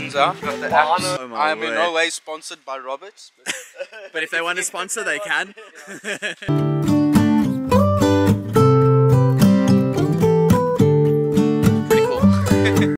Windsor. Oh I am in no way sponsored by Roberts. but- But if they want to sponsor, they can.